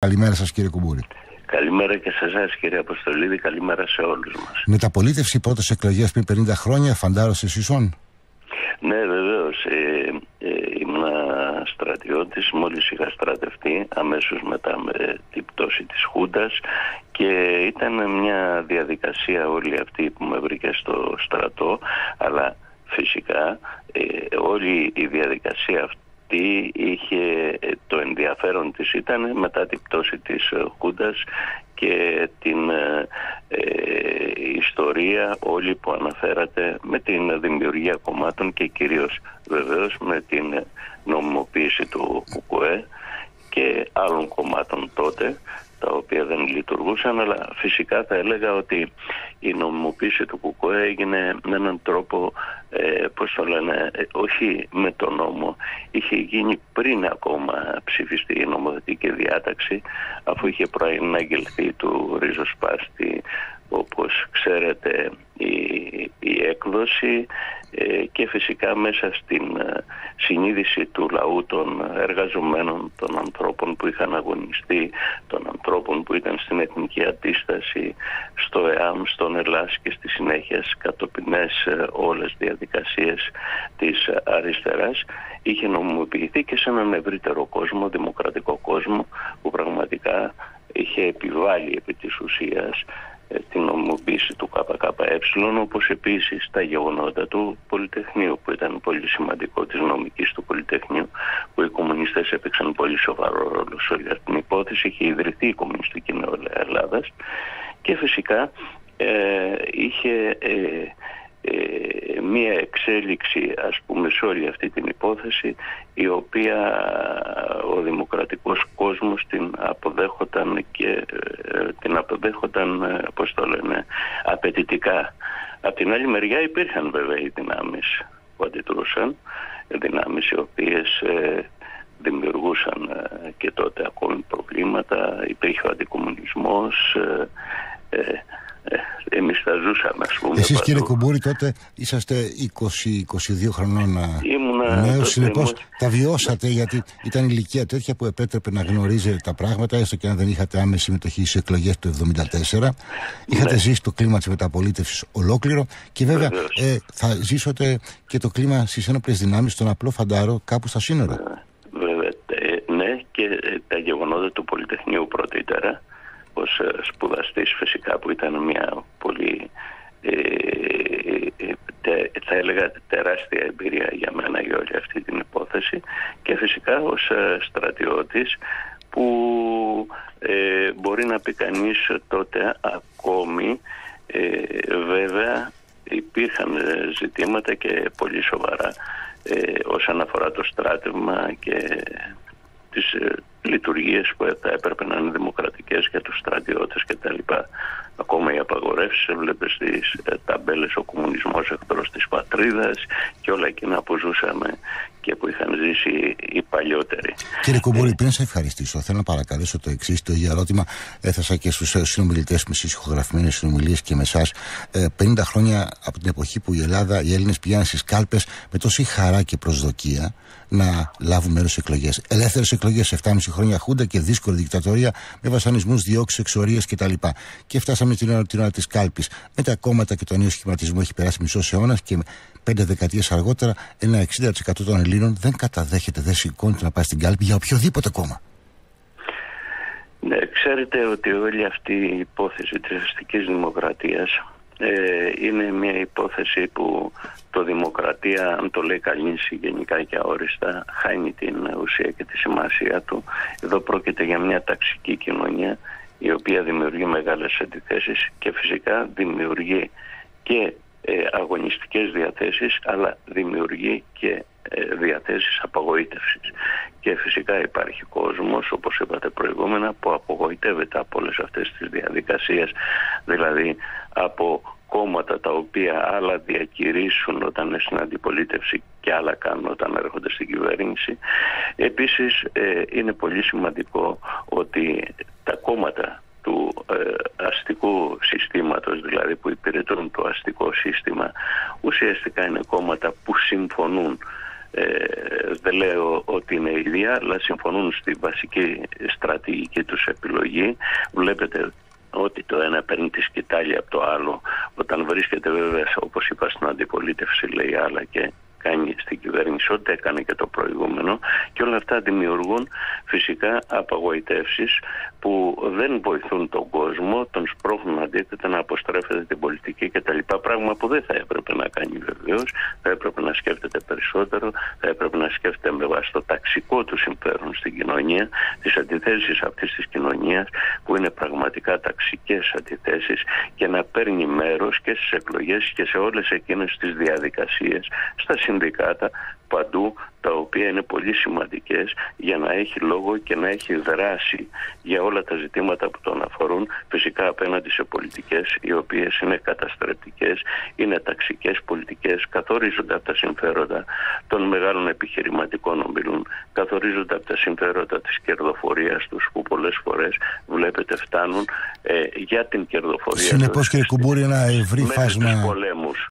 Καλημέρα σας κύριε Κουμπούρη. Καλημέρα και σε εσάς κύριε Αποστολίδη, καλημέρα σε όλους μας. Μεταπολίτευση πρώτες εκλογές πριν 50 χρόνια, φαντάρωσε Ισόν. Ναι βεβαίως, ε, ε, ήμουν στρατιώτης, μόλις είχα στρατευτεί αμέσως μετά με την πτώση της Χούντας και ήταν μια διαδικασία όλη αυτή που με βρήκε στο στρατό αλλά φυσικά ε, όλη η διαδικασία αυτή τι είχε το ενδιαφέρον της ήταν μετά την πτώση της Χούντας και την ε, ε, ιστορία όλη που αναφέρατε με την δημιουργία κομμάτων και κυρίως βεβαίως με την νομιμοποίηση του ΚΚΕ και άλλων κομμάτων τότε τα οποία δεν λειτουργούσαν αλλά φυσικά θα έλεγα ότι η νομιμοποίηση του ΚΚΕ έγινε με έναν τρόπο ε, πώς το λένε, ε, όχι με τον νόμο. Είχε γίνει πριν ακόμα ψηφιστεί η νομοθετική διάταξη αφού είχε προαναγγελθεί του ριζοσπάστη όπως ξέρετε η, η έκδοση ε, και φυσικά μέσα στην ε, συνείδηση του λαού των εργαζομένων, των ανθρώπων που είχαν αγωνιστεί, των ανθρώπων που ήταν στην εθνική αντίσταση, στο ΕΑΜ, στον Ελλάς και στη συνέχεια κατοπινές ε, όλες διαδικασίες της αριστεράς είχε νομιμοποιηθεί και σε έναν ευρύτερο κόσμο, δημοκρατικό κόσμο που πραγματικά είχε επιβάλει επί της ουσίας ε, την νομιμοποίηση του ΚΚΕ όπως επίσης τα γεγονότα του Πολυτεχνείου που ήταν πολύ σημαντικό της νομικής του Πολυτεχνείου που οι κομμουνιστές έπαιξαν πολύ σοβαρό ρόλο σε όλη την υπόθεση είχε ιδρυθεί η Κομμουνιστική Νεολαία Ελλάδας και φυσικά ε, είχε ε, ε, μία εξέλιξη ας πούμε σε όλη αυτή την υπόθεση η οποία ο δημοκρατικός κόσμος την αποδέχονταν και ε, την αποδέχονταν ε, πώς το λένε απαιτητικά. Από την άλλη μεριά υπήρχαν βέβαια οι δυνάμεις που αντιτρούσαν δυνάμεις οι οποίες δημιουργούσαν και τότε ακόμη προβλήματα υπήρχε ο αντικομουνισμός Εμείς τα ζούσαμε, ας πούμε. Εσείς κύριε Κουμπούρη, τότε είσαστε 20-22 χρονών νέο. Συνεπώς τα βιώσατε γιατί ήταν ηλικία τέτοια που επέτρεπε να γνωρίζετε τα πράγματα, έστω και αν δεν είχατε άμεση συμμετοχή στις εκλογές του 1974. Είχατε ναι. ζήσει το κλίμα της μεταπολίτευσης ολόκληρο και βέβαια ε, θα ζήσετε και το κλίμα στις ένοπλες δυνάμεις, στον απλό φαντάρο, κάπου στα σύνορα. Βέβαια, ε, ναι, και ε, τα γεγονότα του Πολυτεχνείου πρωτήτερα ως ε, σπουδαστής φυσικά που ήταν μια πολύ ε, ε, θα έλεγα τεράστια εμπειρία για μένα για όλη αυτή την υπόθεση. Και φυσικά ως στρατιώτης που μπορεί να πει κανείς τότε ακόμη βέβαια υπήρχαν ζητήματα και πολύ σοβαρά όσον αφορά το στράτευμα και τις λειτουργίες που θα έπρεπε να είναι δημοκρατικές για τους στρατιώτες και τα λοιπά. Ακόμα οι απαγορεύσεις έβλεπες στις ε, ταμπέλες ο κομμουνισμός εκτός της πατρίδας και όλα εκείνα που ζούσαμε και που είχαν ζήσει οι παλιότεροι. Κύριε Κουμπούρη, ε, πριν σε ευχαριστήσω, θέλω να παρακαλέσω το εξής. Το ίδιο ερώτημα έθεσα και στους συνομιλητές με στις ηχογραφημένες συνομιλίες και με εσάς. 50 χρόνια από την εποχή που η Ελλάδα, οι Έλληνες πηγαίνουν στις κάλπες με τόση χαρά και προσδοκία να λάβουν μέρος σε εκλογές. Ελεύθερες εκλογές, 7,5 χρόνια χούντα και δύσκολη δικτατορία με βασανισμούς, διώξεις, εξορίες κτλ. Και φτάσαμε την ώρα, την ώρα της κάλπης. Με τα κόμματα και τον νέο σχηματισμό έχει περάσει μισός αιώνας και πέντε δεκαετίες αργότερα ένα 60% των Ελλήνων δεν καταδέχεται, δεν σηκώνεται να πάει στην κάλπη για οποιοδήποτε κόμμα. Ναι, ξέρετε ότι όλη αυτή η υπόθεση της αστικής δημοκρατίας ε, είναι μια υπόθεση που το δημοκρατία, αν το λέει καλήνση γενικά και αόριστα, χάνει την ουσία και τη σημασία του. Εδώ πρόκειται για μια ταξική κοινωνία η οποία δημιουργεί μεγάλες αντιθέσεις και φυσικά δημιουργεί και ε, αγωνιστικές διαθέσεις αλλά δημιουργεί και ε, διαθέσεις απογοήτευσης και φυσικά υπάρχει κόσμος όπως είπατε προηγούμενα που απογοητεύεται από όλες αυτές τις διαδικασίες δηλαδή από κόμματα τα οποία άλλα διακηρύσουν όταν είναι στην αντιπολίτευση και άλλα κάνουν όταν έρχονται στην κυβέρνηση. Επίσης ε, είναι πολύ σημαντικό ότι τα κόμματα του ε, αστικού συστήματος, δηλαδή που υπηρετούν το αστικό σύστημα, ουσιαστικά είναι κόμματα που συμφωνούν. Ε, δεν λέω ότι είναι ίδια, αλλά συμφωνούν στη βασική στρατηγική τους επιλογή. Βλέπετε ότι το ένα παίρνει τη σκητάλη από το άλλο. Όταν βρίσκεται βέβαια όπως είπα στην αντιπολίτευση λέει άλλα και κάνει στην κυβέρνηση ό,τι έκανε και το προηγούμενο. Και όλα αυτά δημιουργούν φυσικά απαγοητεύσεις που δεν βοηθούν τον κόσμο, τον σπρώχνουν αντίθετα να αποστρέφεται την πολιτική κτλ. Πράγμα που δεν θα έπρεπε να κάνει βεβαίως, θα έπρεπε να σκέφτεται περισσότερο, θα έπρεπε να σκέφτεται με βάση το ταξικό του συμφέρον στην κοινωνία, τις αντιθέσεις αυτής της κοινωνίας που είναι πραγματικά ταξικές αντιθέσεις και να παίρνει μέρος και στις εκλογές και σε όλες εκείνες τις διαδικασίες, στα συνδικάτα, παντού τα οποία είναι πολύ σημαντικές για να έχει λόγο και να έχει δράση για όλα τα ζητήματα που τον αφορούν φυσικά απέναντι σε πολιτικές οι οποίες είναι καταστρεπτικές, είναι ταξικές πολιτικές, καθορίζονται από τα συμφέροντα των μεγάλων επιχειρηματικών ομιλούν, καθορίζονται από τα συμφέροντα της κερδοφορίας τους που πολλές φορές βλέπετε φτάνουν ε, για την κερδοφορία Συνεπώς κύριε Κουμπούρη ένα ευρύ φάσμα,